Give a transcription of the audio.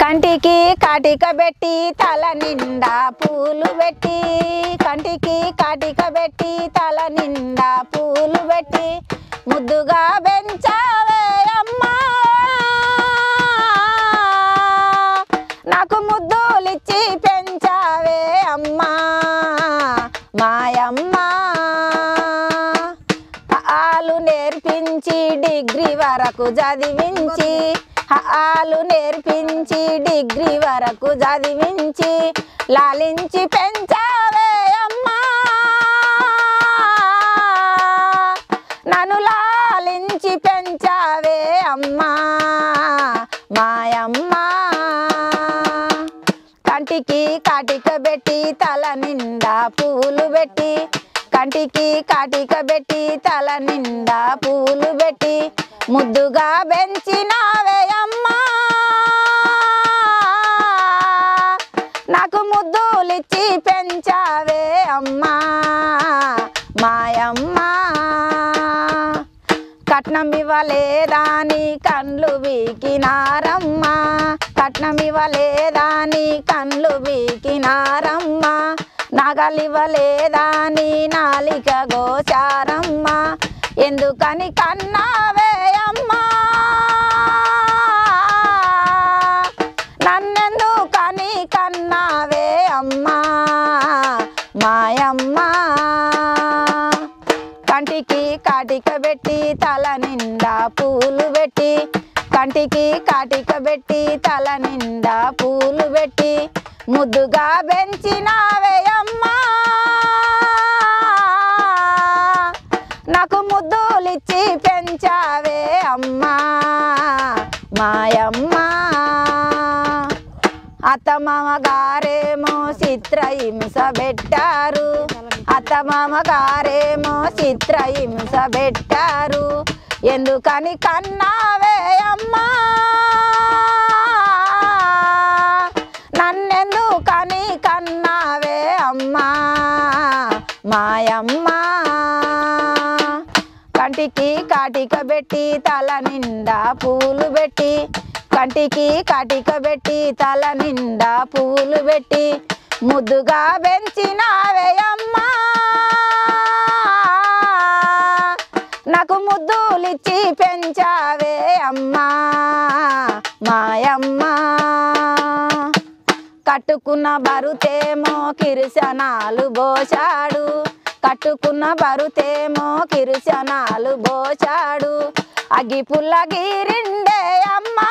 కంటికి కాటిక పెట్టి తల నిండా పూలు పెట్టి కంటికి కాటిక పెట్టి తల నిండా పూలు పెట్టి ముద్దుగా నేర్పించి డిగ్రీ వరకు చదివించి ఆలు నేర్పించి డిగ్రీ వరకు చదివించి లాలించి పెంచావే అమ్మా. నన్ను లాలించి పెంచావే అమ్మా. మాయమ్మ. కంటికి కాటిక పెట్టి తల నిండా పూలు పెట్టి కంటికి కాటిక పెట్టి తల నిండా పూలు పెట్టి ముద్దుగా పెంచినావే అమ్మా. నాకు ముద్దులిచ్చి పెంచావే అమ్మా. మాయమ్మ. కట్నం ఇవ్వలేదాని కండ్లు వీకినారమ్మా? కట్నం ఇవ్వలేదాని కండ్లు వీకినారమ్మా? నగలివ్వలేదాని నాలిక గోచారమ్మా? ఎందుకని కన్నావే అమ్మా? నన్నెందుకని కన్నావే అమ్మా? మాయమ్మ. కంటికి కాటిక పెట్టి తల నిండా పూలు పెట్టి కంటికి కాటిక పెట్టి తల నిండా పూలు పెట్టి ముద్దుగా పెంచినావే అమ్మా. నాకు ముద్దులిచ్చి పెంచావే అమ్మా. మాయమ్మ అత్తమామ గారేమో చిత్ర హింస పెట్టారు. అత్తమామ గారేమో చిత్ర హింస పెట్టారు. ఎందుకని కన్నావే అమ్మా? కని కన్నావే అమ్మా మాయమ్మ. కంటికి కాటిక పెట్టి తల నిండా పూలు పెట్టి కంటికి కాటిక పెట్టి తల నిండా పూలు పెట్టి ముద్దుగా పెంచినావే అమ్మా. నాకు ముద్దులిచ్చి పెంచావే అమ్మా మాయమ్మ. కట్టుకున్న బరుతేమో కిరుశనాలు బోశాడు. కట్టుకున్న బరుతేమో కిరుశనాలు బోచాడు అగి పుల్లగిరిండే అమ్మా